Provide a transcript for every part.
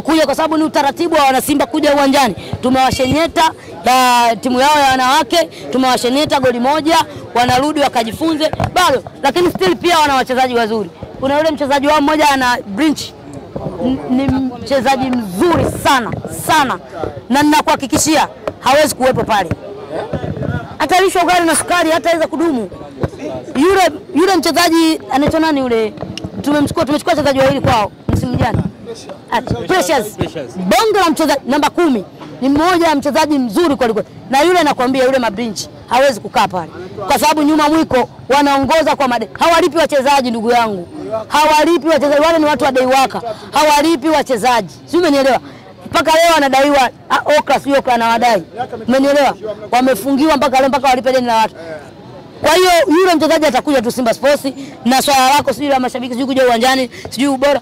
walipokuja, kwa sababu ni utaratibu wa wanasimba kuja uwanjani, tumewashenyeta ya timu yao ya wanawake, tumewashenyeta goli moja, wanarudi wakajifunze bado, lakini still pia wana wachezaji wazuri. Kuna yule mchezaji wao mmoja ana Brinch. Ni mchezaji mzuri sana sana, na ninakuhakikishia hawezi kuwepo pale, hata atalishwa ugali na sukari, hataweza kudumu. Yule yule mchezaji anaitwa nani yule, tumemchukua tumechukua wachezaji wawili kwao msimu jana, Precious. Bonge la mchezaji namba kumi, ni mmoja ya mchezaji mzuri kweli kweli, na yule nakwambia, yule Mabrinchi hawezi kukaa pale. Kwa sababu nyuma mwiko wanaongoza kwa made, hawalipi wachezaji ndugu yangu, hawalipi wachezaji, wale ni watu wa deiwaka, hawalipi wachezaji, si umenielewa? Mpaka leo anadaiwa ah, Okra, si Okra anawadai, umenielewa? Wamefungiwa mpaka leo, mpaka walipe deni la watu. Kwa hiyo yule mchezaji atakuja tu Simba Sports, na swala lako sijui la mashabiki sijui kuja uwanjani sijui ubora,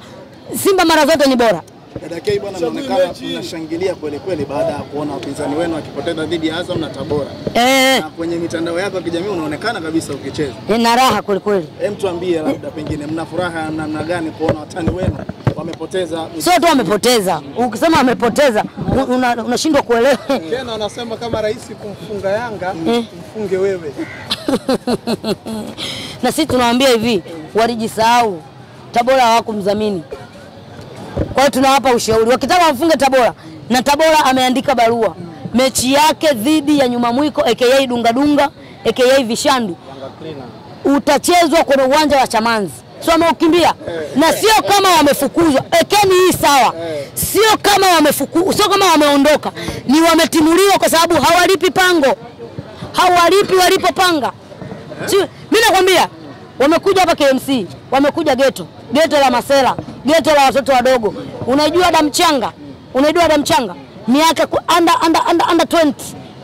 Simba mara zote ni bora. Dada K bwana, mnaonekana mnashangilia kweli kweli baada ya kuona wapinzani wenu wakipoteza dhidi ya Azam na Tabora, Eh, na kwenye mitandao yako ya kijamii unaonekana kabisa ukicheza. na raha kweli kweli. Hem, tuambie labda pengine mna furaha namna gani kuona watani wenu wamepoteza Sio tu wamepoteza, ukisema wamepoteza unashindwa una- kuelewa. Tena wanasema kama rahisi kumfunga Yanga mfunge wewe. na sisi tunawaambia hivi, walijisahau. Tabora hawakumdhamini, kwa hiyo tunawapa ushauri, wakitaka wamfunge Tabora, na Tabora ameandika barua, mechi yake dhidi ya nyuma mwiko aka Dungadunga aka Vishandu utachezwa kwenye uwanja wa Chamanzi, sio wameukimbia, na sio kama wamefukuzwa. Ekeni hii sawa, sio kama wamefuku, sio kama wameondoka, ni wametimuliwa kwa sababu hawalipi pango, hawalipi walipopanga. panga Mimi nakwambia wamekuja hapa KMC, wamekuja geto, geto la Masela, geto la watoto wadogo. Unajua damchanga, unajua damchanga, miaka ku- under, under, under, under 20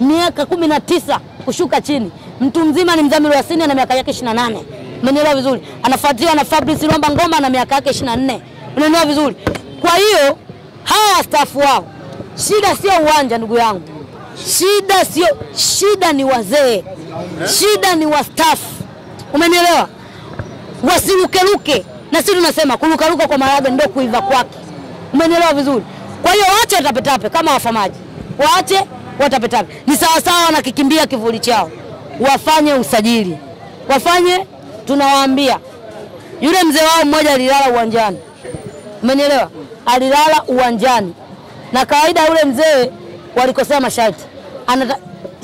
miaka kumi na tisa kushuka chini. Mtu mzima ni mzamiri wa sini na miaka yake 28. Umenielewa vizuri? Anafuatiwa na Fabrice Lomba Ngoma na miaka yake 24. Unanielewa vizuri? Kwa hiyo hawa wastaafu wao, shida sio uwanja ndugu yangu, shida sio shida, ni wazee, shida ni wastaafu. Umenielewa? Wasirukeruke, na sisi tunasema kurukaruka kwa maharage ndio kuiva kwake. Umenielewa vizuri? Kwa hiyo waache watapetape kama wafamaji, wache watapetape, ni sawasawa na kikimbia kivuli chao, wafanye usajili, wafanye. Tunawaambia yule mzee wao mmoja alilala uwanjani, umenielewa? Alilala uwanjani, na kawaida yule mzee walikosea masharti. Anata,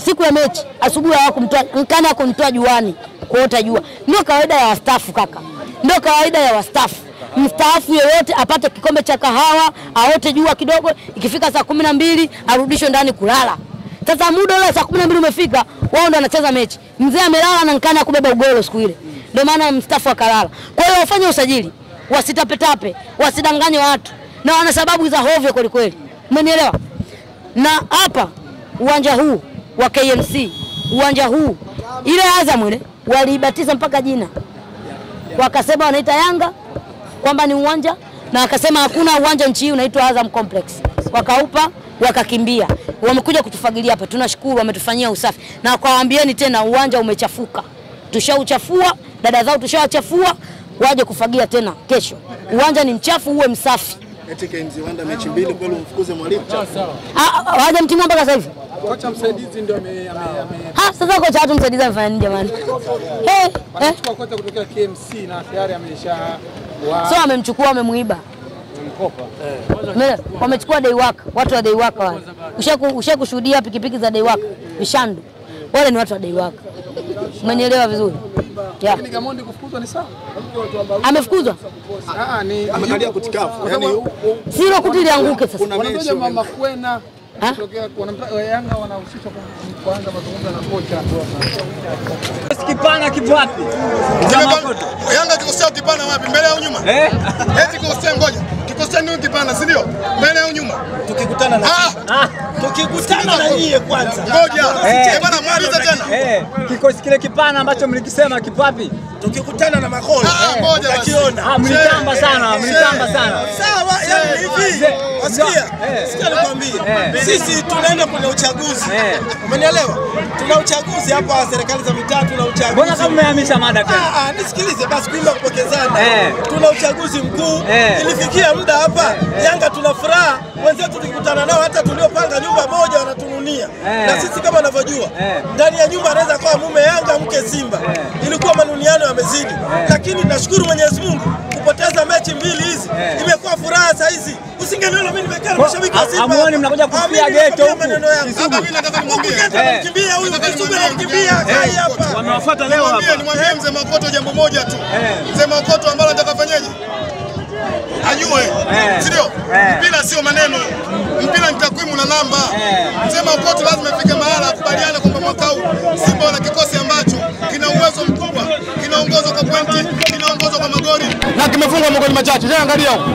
siku ya mechi asubuhi hawakumtoa nkani, hakumtoa juani kuota jua. Ndio kawaida ya wastaafu kaka, ndio kawaida ya wastaafu. Mstaafu yeyote apate kikombe cha kahawa, aote jua kidogo, ikifika saa kumi na mbili arudishwe ndani kulala. Sasa muda ule saa kumi na mbili umefika, wao ndo wanacheza mechi, mzee amelala na nkana kubeba ugoro siku ile, ndio maana mstaafu akalala. Kwa hiyo wafanye usajili, wasitapetape, wasidanganye watu, na wana sababu za hovyo kwelikweli, umenielewa? na hapa uwanja huu wa KMC, uwanja huu ile Azam ile waliibatiza mpaka jina, wakasema wanaita Yanga kwamba ni uwanja, na wakasema hakuna uwanja nchi hii unaitwa Azam Complex, wakaupa wakakimbia. Wamekuja kutufagilia hapa, tunashukuru, wametufanyia usafi, na wakawaambieni tena uwanja umechafuka, tushauchafua, dada zao tushawachafua, waje kufagia tena kesho. Uwanja ni mchafu, uwe msafi. eti KMC Wanda mechi mbili kweli umfukuze mwalimu? Ah, waje Hawajamtimua mpaka sasa hivi. Kocha msaidizi ndio ame- ame- ame- Ha, sasa kocha watu msaidizi amefanya nini jamani? Hey, eh, kocha kutokea KMC na tayari amesha wa so amemchukua amemuiba. mkopa. Umeelewa? Wamechukua day work, watu wa day work wale. Ushaku- Ushakushuhudia pikipiki za day work, vishandu. Wale ni watu wa day work. Umenielewa vizuri? Yeah. Gamondi kufukuzwa ni sawa. Amefukuzwa? Ah, ah, ni Amekalia kutikafu, Yaani kuti lianguke sasa. kuna mechi mama kwena Kocha. Kipana kipo wapi? Yanga kikosea kipana wapi? Mbele au nyuma? Eh? Eti kikosea ngoja. Kikosea ndio kipana, si ndio? Mbele au nyuma? Tukikutana na ah. tukikutana na nyie kwanza, Ngoja. Eh. Eh, bwana muulize tena. Eh, kikosi kile kipana ambacho mlikisema kipo wapi? Tukikutana na Makolo Ah, utakiona. Ah, mlitamba sana, mlitamba sana. Sawa, yani hivi, wasikia? eh. Sikia nikwambie, Eh. sisi tunaenda kwenye uchaguzi, Eh. umenielewa? Tuna uchaguzi hapa wa serikali za mitaa, tuna Mbona kama mmehamisha mada tena? Ah, ah, nisikilize basi, kuimba kupokezana. Eh. Tuna uchaguzi mkuu, Eh. ilifikia muda hapa Yanga tuna furaha, wenzetu tukikutana nao hata tuliopanga nyumba moja wanatununia, Eh. na sisi kama unavyojua Eh. ndani ya nyumba anaweza kuwa mume Yanga mke Simba. Eh. Ilikuwa manuniano yamezidi, lakini nashukuru Mwenyezi Mungu kupoteza mechi mbili hizi yeah. imekuwa furaha saa hizi. Usingeniona mimi nimekaa na mashabiki wa Simba. Amuone mnakuja kufia geto huku? Hapa mimi nataka. Huku ghetto Eh. anamkimbia huyu, Nataka Kisugu anamkimbia, kai hapa. Wamewafuata leo hapa. nimwambie mzee Makoto jambo moja tu. Eh. Mzee Makoto ambalo atakafanyaje? Ajue, Eh. si ndio? Eh. Mpira sio maneno, mpira ni takwimu na namba. Eh. Mzee Makoto lazima ifike mahala akubaliane kwamba mwaka huu Simba wana kikosi na kimefungwa magoli machache. Je, angalia huko.